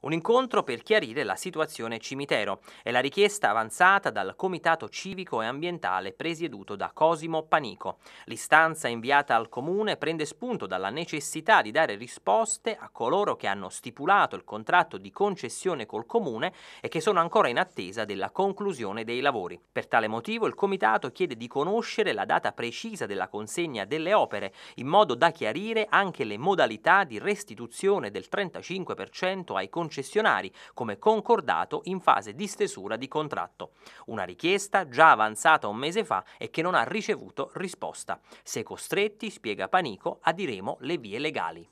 Un incontro per chiarire la situazione cimitero. È la richiesta avanzata dal Comitato Civico e Ambientale presieduto da Cosimo Panico. L'istanza inviata al Comune prende spunto dalla necessità di dare risposte a coloro che hanno stipulato il contratto di concessione col Comune e che sono ancora in attesa della conclusione dei lavori. Per tale motivo il Comitato chiede di conoscere la data precisa della consegna delle opere, in modo da chiarire anche le modalità di restituzione del 35% ai concessionari concessionari, come concordato in fase di stesura di contratto. Una richiesta già avanzata un mese fa e che non ha ricevuto risposta. Se costretti, spiega Panico, adiremo le vie legali.